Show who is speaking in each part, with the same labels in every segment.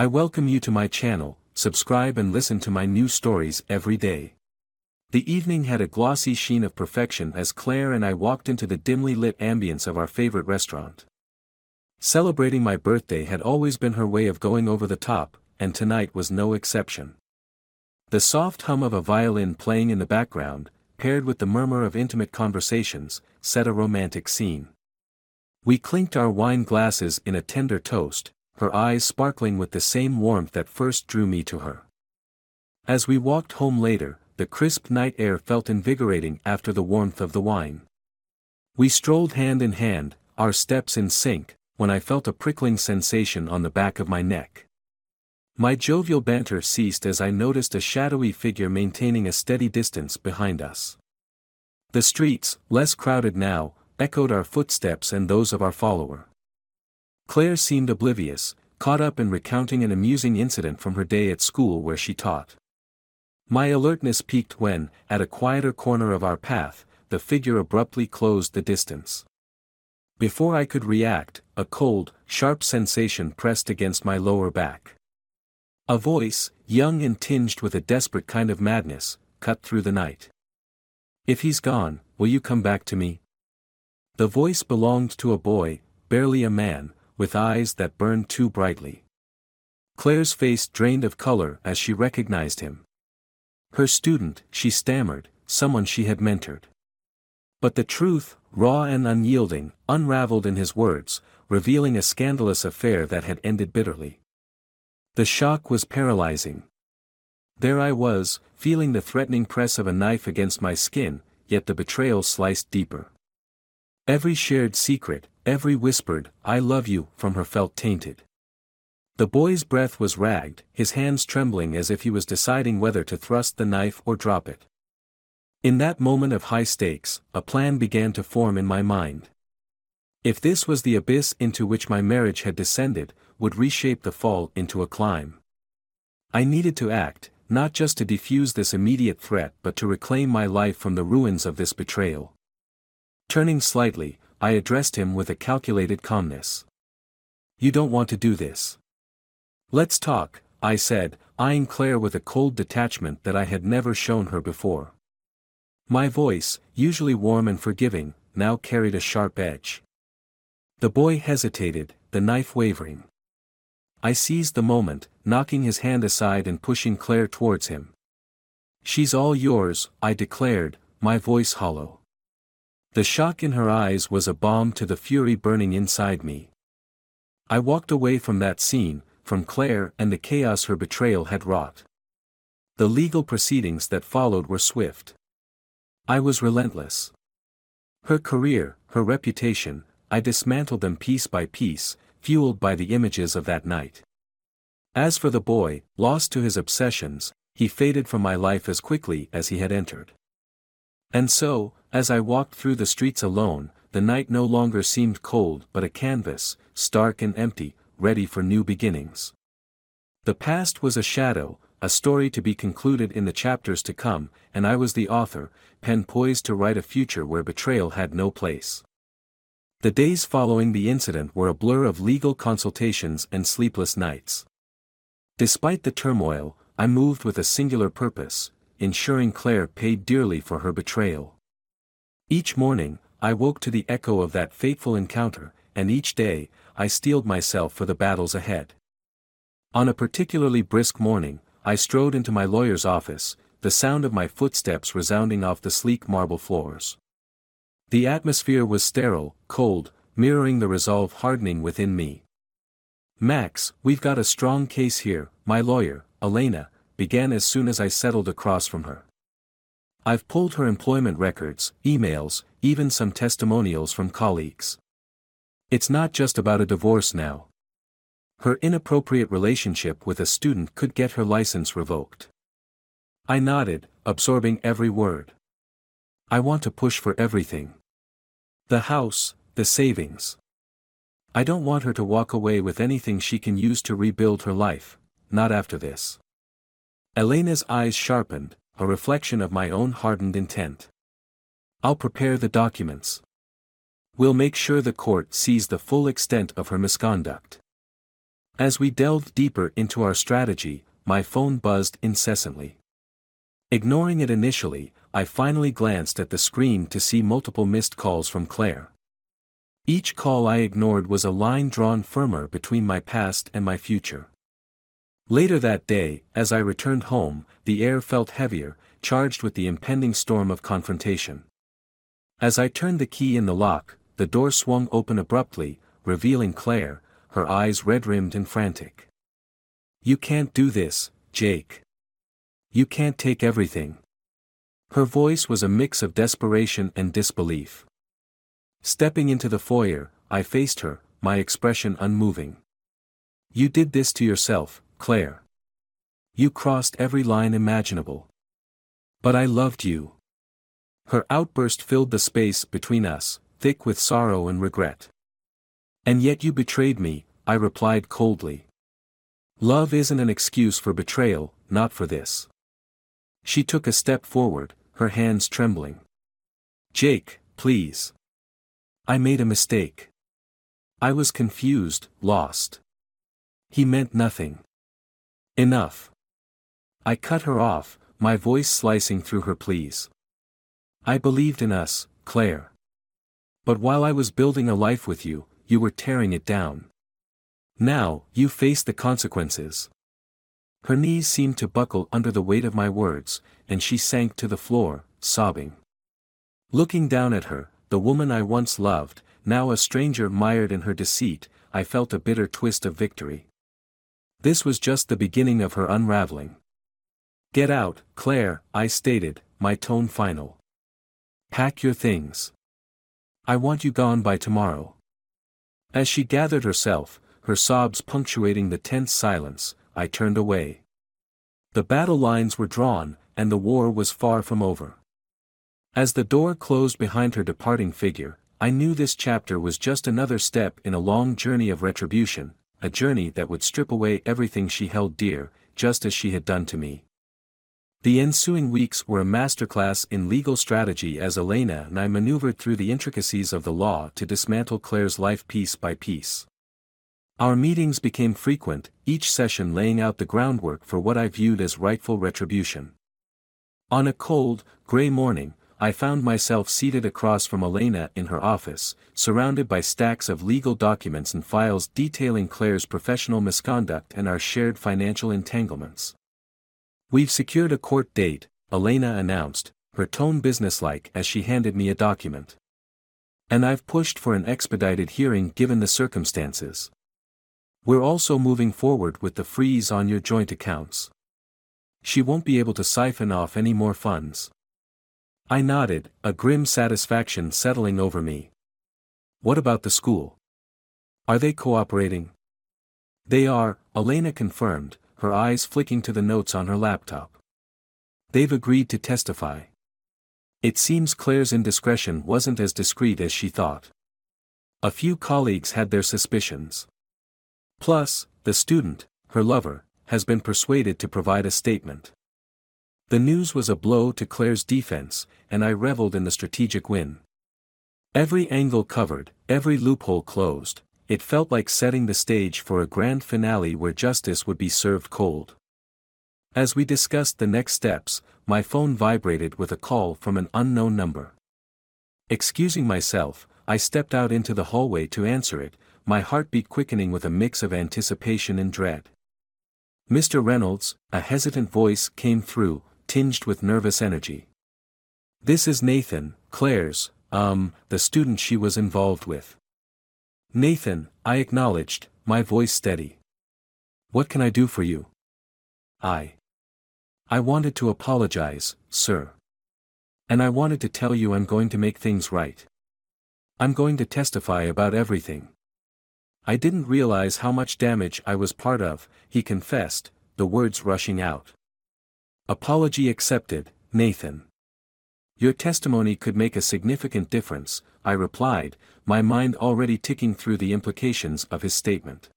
Speaker 1: I welcome you to my channel, subscribe and listen to my new stories every day. The evening had a glossy sheen of perfection as Claire and I walked into the dimly lit ambience of our favorite restaurant. Celebrating my birthday had always been her way of going over the top, and tonight was no exception. The soft hum of a violin playing in the background, paired with the murmur of intimate conversations, set a romantic scene. We clinked our wine glasses in a tender toast, her eyes sparkling with the same warmth that first drew me to her. As we walked home later, the crisp night air felt invigorating after the warmth of the wine. We strolled hand in hand, our steps in sync, when I felt a prickling sensation on the back of my neck. My jovial banter ceased as I noticed a shadowy figure maintaining a steady distance behind us. The streets, less crowded now, echoed our footsteps and those of our follower. Claire seemed oblivious, caught up in recounting an amusing incident from her day at school where she taught. My alertness peaked when, at a quieter corner of our path, the figure abruptly closed the distance. Before I could react, a cold, sharp sensation pressed against my lower back. A voice, young and tinged with a desperate kind of madness, cut through the night. If he's gone, will you come back to me? The voice belonged to a boy, barely a man, with eyes that burned too brightly. Claire's face drained of color as she recognized him. Her student, she stammered, someone she had mentored. But the truth, raw and unyielding, unraveled in his words, revealing a scandalous affair that had ended bitterly. The shock was paralyzing. There I was, feeling the threatening press of a knife against my skin, yet the betrayal sliced deeper. Every shared secret, every whispered, I love you, from her felt tainted. The boy's breath was ragged, his hands trembling as if he was deciding whether to thrust the knife or drop it. In that moment of high stakes, a plan began to form in my mind. If this was the abyss into which my marriage had descended, would reshape the fall into a climb. I needed to act, not just to defuse this immediate threat but to reclaim my life from the ruins of this betrayal. Turning slightly, I addressed him with a calculated calmness. You don't want to do this. Let's talk, I said, eyeing Claire with a cold detachment that I had never shown her before. My voice, usually warm and forgiving, now carried a sharp edge. The boy hesitated, the knife wavering. I seized the moment, knocking his hand aside and pushing Claire towards him. She's all yours, I declared, my voice hollow. The shock in her eyes was a balm to the fury burning inside me. I walked away from that scene, from Claire and the chaos her betrayal had wrought. The legal proceedings that followed were swift. I was relentless. Her career, her reputation, I dismantled them piece by piece, fueled by the images of that night. As for the boy, lost to his obsessions, he faded from my life as quickly as he had entered. And so, as I walked through the streets alone, the night no longer seemed cold but a canvas, stark and empty, ready for new beginnings. The past was a shadow, a story to be concluded in the chapters to come, and I was the author, pen poised to write a future where betrayal had no place. The days following the incident were a blur of legal consultations and sleepless nights. Despite the turmoil, I moved with a singular purpose, ensuring Claire paid dearly for her betrayal. Each morning, I woke to the echo of that fateful encounter, and each day, I steeled myself for the battles ahead. On a particularly brisk morning, I strode into my lawyer's office, the sound of my footsteps resounding off the sleek marble floors. The atmosphere was sterile, cold, mirroring the resolve hardening within me. Max, we've got a strong case here, my lawyer, Elena, began as soon as I settled across from her. I've pulled her employment records, emails, even some testimonials from colleagues. It's not just about a divorce now. Her inappropriate relationship with a student could get her license revoked. I nodded, absorbing every word. I want to push for everything. The house, the savings. I don't want her to walk away with anything she can use to rebuild her life, not after this. Elena's eyes sharpened, a reflection of my own hardened intent. I'll prepare the documents. We'll make sure the court sees the full extent of her misconduct. As we delved deeper into our strategy, my phone buzzed incessantly. Ignoring it initially, I finally glanced at the screen to see multiple missed calls from Claire. Each call I ignored was a line drawn firmer between my past and my future. Later that day, as I returned home, the air felt heavier, charged with the impending storm of confrontation. As I turned the key in the lock, the door swung open abruptly, revealing Claire, her eyes red-rimmed and frantic. You can't do this, Jake. You can't take everything. Her voice was a mix of desperation and disbelief. Stepping into the foyer, I faced her, my expression unmoving. You did this to yourself, Claire. You crossed every line imaginable. But I loved you. Her outburst filled the space between us, thick with sorrow and regret. And yet you betrayed me, I replied coldly. Love isn't an excuse for betrayal, not for this. She took a step forward, her hands trembling. Jake, please. I made a mistake. I was confused, lost. He meant nothing. Enough. I cut her off, my voice slicing through her pleas. I believed in us, Claire. But while I was building a life with you, you were tearing it down. Now, you face the consequences. Her knees seemed to buckle under the weight of my words, and she sank to the floor, sobbing. Looking down at her, the woman I once loved, now a stranger mired in her deceit, I felt a bitter twist of victory. This was just the beginning of her unraveling. Get out, Claire, I stated, my tone final. Pack your things. I want you gone by tomorrow. As she gathered herself, her sobs punctuating the tense silence, I turned away. The battle lines were drawn, and the war was far from over. As the door closed behind her departing figure, I knew this chapter was just another step in a long journey of retribution, a journey that would strip away everything she held dear, just as she had done to me. The ensuing weeks were a masterclass in legal strategy as Elena and I maneuvered through the intricacies of the law to dismantle Claire's life piece by piece. Our meetings became frequent, each session laying out the groundwork for what I viewed as rightful retribution. On a cold, gray morning, I found myself seated across from Elena in her office, surrounded by stacks of legal documents and files detailing Claire's professional misconduct and our shared financial entanglements. We've secured a court date, Elena announced, her tone businesslike as she handed me a document. And I've pushed for an expedited hearing given the circumstances. We're also moving forward with the freeze on your joint accounts. She won't be able to siphon off any more funds. I nodded, a grim satisfaction settling over me. What about the school? Are they cooperating? They are, Elena confirmed, her eyes flicking to the notes on her laptop. They've agreed to testify. It seems Claire's indiscretion wasn't as discreet as she thought. A few colleagues had their suspicions. Plus, the student, her lover, has been persuaded to provide a statement. The news was a blow to Claire's defense, and I reveled in the strategic win. Every angle covered, every loophole closed, it felt like setting the stage for a grand finale where justice would be served cold. As we discussed the next steps, my phone vibrated with a call from an unknown number. Excusing myself, I stepped out into the hallway to answer it, my heartbeat quickening with a mix of anticipation and dread. Mr. Reynolds, a hesitant voice came through, tinged with nervous energy. This is Nathan, Claire's, um, the student she was involved with. Nathan, I acknowledged, my voice steady. What can I do for you? I. I wanted to apologize, sir. And I wanted to tell you I'm going to make things right. I'm going to testify about everything. I didn't realize how much damage I was part of, he confessed, the words rushing out. Apology accepted, Nathan. Your testimony could make a significant difference, I replied, my mind already ticking through the implications of his statement.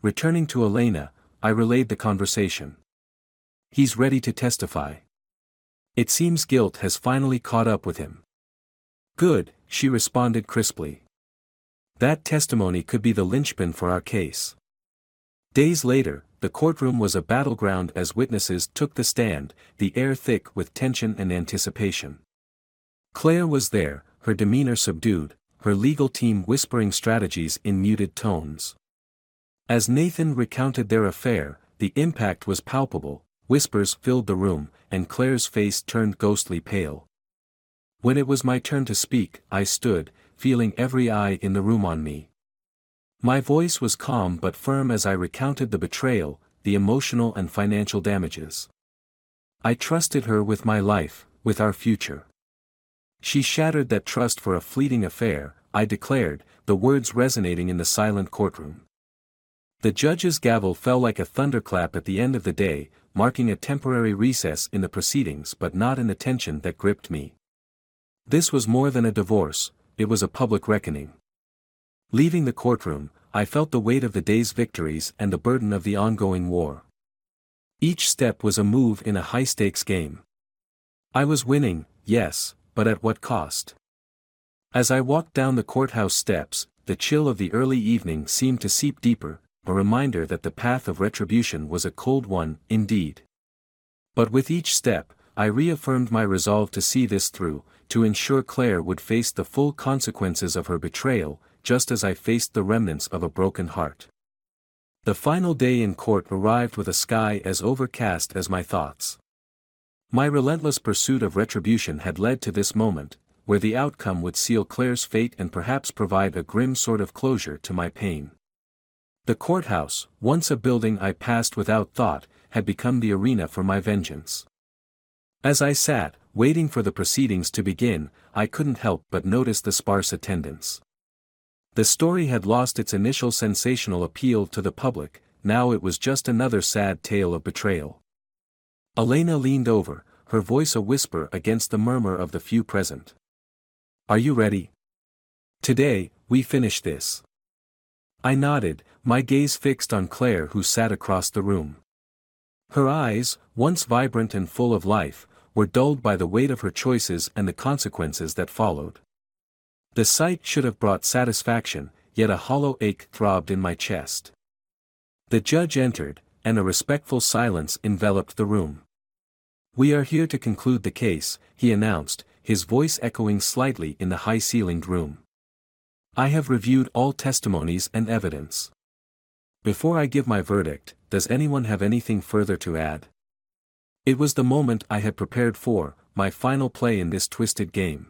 Speaker 1: Returning to Elena, I relayed the conversation. He's ready to testify. It seems guilt has finally caught up with him. Good, she responded crisply. That testimony could be the linchpin for our case. Days later, the courtroom was a battleground as witnesses took the stand, the air thick with tension and anticipation. Claire was there, her demeanor subdued, her legal team whispering strategies in muted tones. As Nathan recounted their affair, the impact was palpable, whispers filled the room, and Claire's face turned ghostly pale. When it was my turn to speak, I stood, feeling every eye in the room on me. My voice was calm but firm as I recounted the betrayal, the emotional and financial damages. I trusted her with my life, with our future. She shattered that trust for a fleeting affair, I declared, the words resonating in the silent courtroom. The judge's gavel fell like a thunderclap at the end of the day, marking a temporary recess in the proceedings but not in the tension that gripped me. This was more than a divorce, it was a public reckoning. Leaving the courtroom, I felt the weight of the day's victories and the burden of the ongoing war. Each step was a move in a high-stakes game. I was winning, yes, but at what cost? As I walked down the courthouse steps, the chill of the early evening seemed to seep deeper, a reminder that the path of retribution was a cold one, indeed. But with each step, I reaffirmed my resolve to see this through, to ensure Claire would face the full consequences of her betrayal, just as I faced the remnants of a broken heart. The final day in court arrived with a sky as overcast as my thoughts. My relentless pursuit of retribution had led to this moment, where the outcome would seal Claire's fate and perhaps provide a grim sort of closure to my pain. The courthouse, once a building I passed without thought, had become the arena for my vengeance. As I sat, waiting for the proceedings to begin, I couldn't help but notice the sparse attendance. The story had lost its initial sensational appeal to the public, now it was just another sad tale of betrayal. Elena leaned over, her voice a whisper against the murmur of the few present. Are you ready? Today, we finish this. I nodded, my gaze fixed on Claire who sat across the room. Her eyes, once vibrant and full of life, were dulled by the weight of her choices and the consequences that followed. The sight should have brought satisfaction, yet a hollow ache throbbed in my chest. The judge entered, and a respectful silence enveloped the room. We are here to conclude the case, he announced, his voice echoing slightly in the high-ceilinged room. I have reviewed all testimonies and evidence. Before I give my verdict, does anyone have anything further to add? It was the moment I had prepared for, my final play in this twisted game.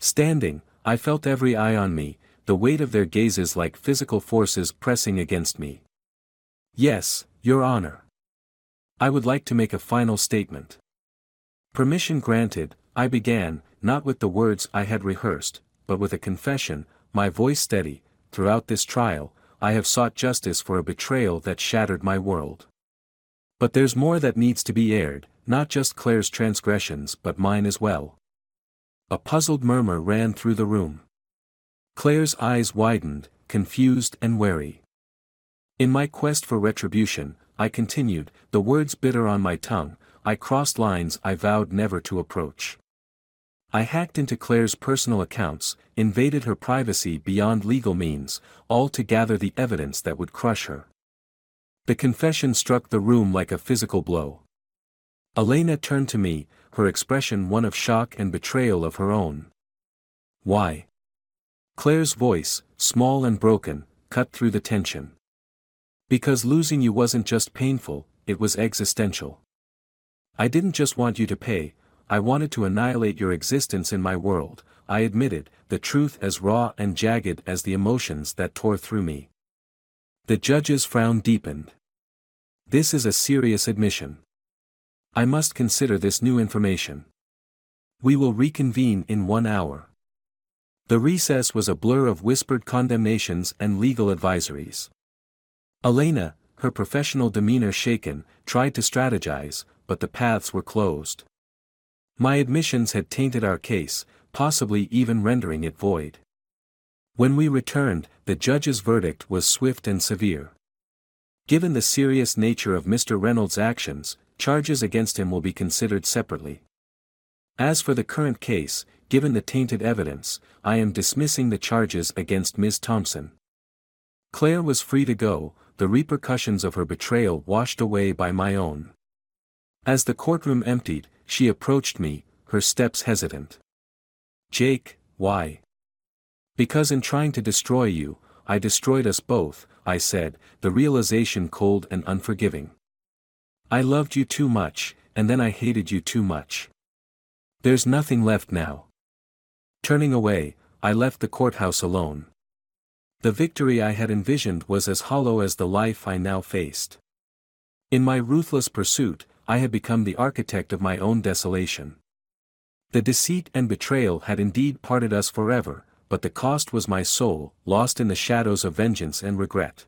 Speaker 1: Standing, I felt every eye on me, the weight of their gazes like physical forces pressing against me. Yes, Your Honor. I would like to make a final statement. Permission granted, I began, not with the words I had rehearsed, but with a confession, my voice steady, throughout this trial, I have sought justice for a betrayal that shattered my world. But there's more that needs to be aired, not just Claire's transgressions but mine as well. A puzzled murmur ran through the room. Claire's eyes widened, confused and wary. In my quest for retribution, I continued, the words bitter on my tongue, I crossed lines I vowed never to approach. I hacked into Claire's personal accounts, invaded her privacy beyond legal means, all to gather the evidence that would crush her. The confession struck the room like a physical blow. Elena turned to me, her expression one of shock and betrayal of her own. Why? Claire's voice, small and broken, cut through the tension. Because losing you wasn't just painful, it was existential. I didn't just want you to pay, I wanted to annihilate your existence in my world, I admitted, the truth as raw and jagged as the emotions that tore through me. The judge's frown deepened. This is a serious admission. I must consider this new information. We will reconvene in one hour. The recess was a blur of whispered condemnations and legal advisories. Elena, her professional demeanor shaken, tried to strategize, but the paths were closed. My admissions had tainted our case, possibly even rendering it void. When we returned, the judge's verdict was swift and severe. Given the serious nature of Mr. Reynolds' actions, charges against him will be considered separately. As for the current case, given the tainted evidence, I am dismissing the charges against Ms. Thompson. Claire was free to go, the repercussions of her betrayal washed away by my own. As the courtroom emptied, she approached me, her steps hesitant. Jake, why? Because in trying to destroy you, I destroyed us both, I said, the realization cold and unforgiving. I loved you too much, and then I hated you too much. There's nothing left now. Turning away, I left the courthouse alone. The victory I had envisioned was as hollow as the life I now faced. In my ruthless pursuit, I had become the architect of my own desolation. The deceit and betrayal had indeed parted us forever, but the cost was my soul, lost in the shadows of vengeance and regret.